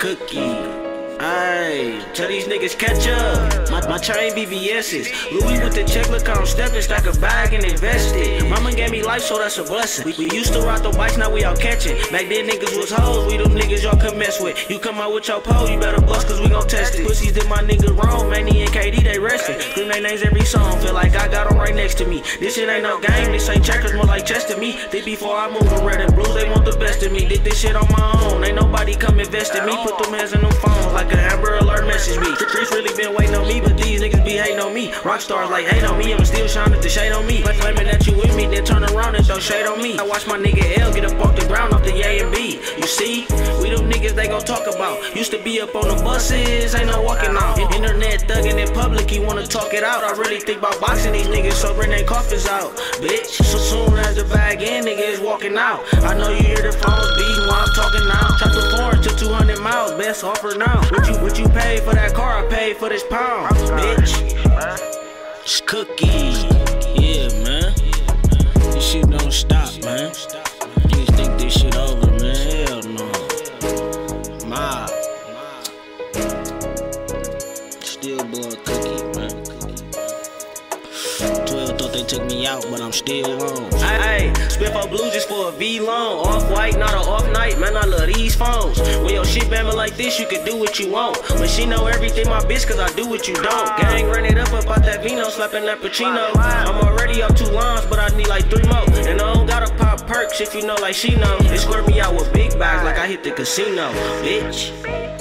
Cookie. Ayy, tell these niggas catch up. My, my chain VVS's. Louis with the check, look how I'm stepping. Stack a bag and invest it. Mama gave me life, so that's a blessing. We, we used to ride the bikes, now we out catching. Back then niggas was hoes, we them niggas y'all could mess with. You come out with your pole, you better bust, cause we gon' test it. Pussies did my niggas wrong, Manny and KD, they resting. Scream their names every song, feel like I got them right next to me. This shit ain't no game, this ain't checkers, more like chess to me. Think before I move in red and blue, they want the best of me. Did this shit on my own, ain't nobody come invest in me. Put them hands in them phones like an Amber Alert message me. Streets really been waiting on me, but these niggas be hating on me. Rock stars like hate on me, I'm still shining the shade on me. But claiming that you with me, then turn around and throw shade on me. I watch my nigga L get up off the ground off the A and B. You see, we them niggas they gon' talk about. Used to be up on the buses, ain't no walking out. Internet thugging in public, you wanna talk it out. I really think about boxing these niggas, so bring their coffins out, bitch. So soon as the bag in, niggas walking out. I know you hear the phones beating while I'm talking now. Chop the foreign to 200 miles, best offer now. What you what you pay for that car? I paid for this pound, bitch. It's Still blowing cookie, man. 12 thought they took me out, but I'm still on. Hey, spit for blue just for a V long. Off white, not an off night, man. I love these phones. When your shit bamming like this, you can do what you want. But she know everything, my bitch, cause I do what you don't. Gang ran it up about that vino, slapping that Pacino. I'm already up two lines, but I need like three more. And I don't gotta pop perks if you know like she know. They squirt me out with big bags like I hit the casino, bitch.